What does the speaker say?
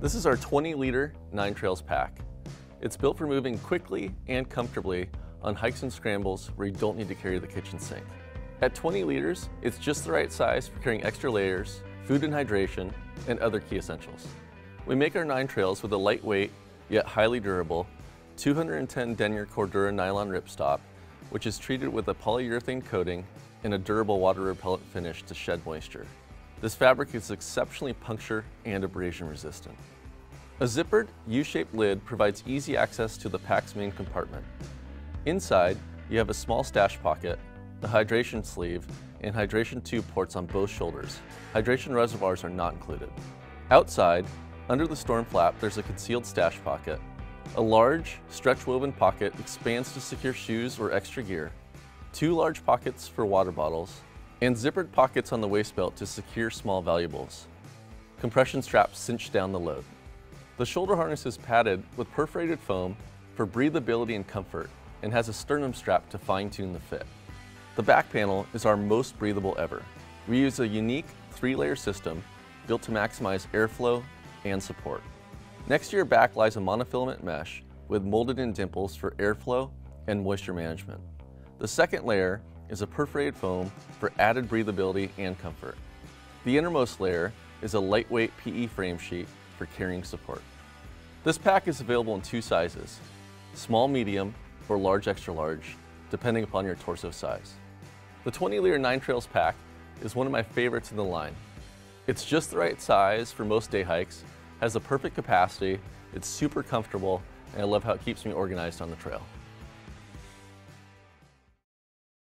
This is our 20 liter Nine Trails pack. It's built for moving quickly and comfortably on hikes and scrambles where you don't need to carry the kitchen sink. At 20 liters, it's just the right size for carrying extra layers, food and hydration, and other key essentials. We make our Nine Trails with a lightweight, yet highly durable, 210 denier Cordura nylon ripstop, which is treated with a polyurethane coating and a durable water repellent finish to shed moisture. This fabric is exceptionally puncture and abrasion resistant. A zippered U-shaped lid provides easy access to the pack's main compartment. Inside, you have a small stash pocket, the hydration sleeve, and hydration tube ports on both shoulders. Hydration reservoirs are not included. Outside, under the storm flap, there's a concealed stash pocket. A large, stretch woven pocket expands to secure shoes or extra gear. Two large pockets for water bottles, and zippered pockets on the waist belt to secure small valuables. Compression straps cinch down the load. The shoulder harness is padded with perforated foam for breathability and comfort and has a sternum strap to fine-tune the fit. The back panel is our most breathable ever. We use a unique three-layer system built to maximize airflow and support. Next to your back lies a monofilament mesh with molded in dimples for airflow and moisture management. The second layer is a perforated foam for added breathability and comfort. The innermost layer is a lightweight PE frame sheet for carrying support. This pack is available in two sizes, small medium or large extra large, depending upon your torso size. The 20 liter Nine Trails pack is one of my favorites in the line. It's just the right size for most day hikes, has the perfect capacity, it's super comfortable, and I love how it keeps me organized on the trail.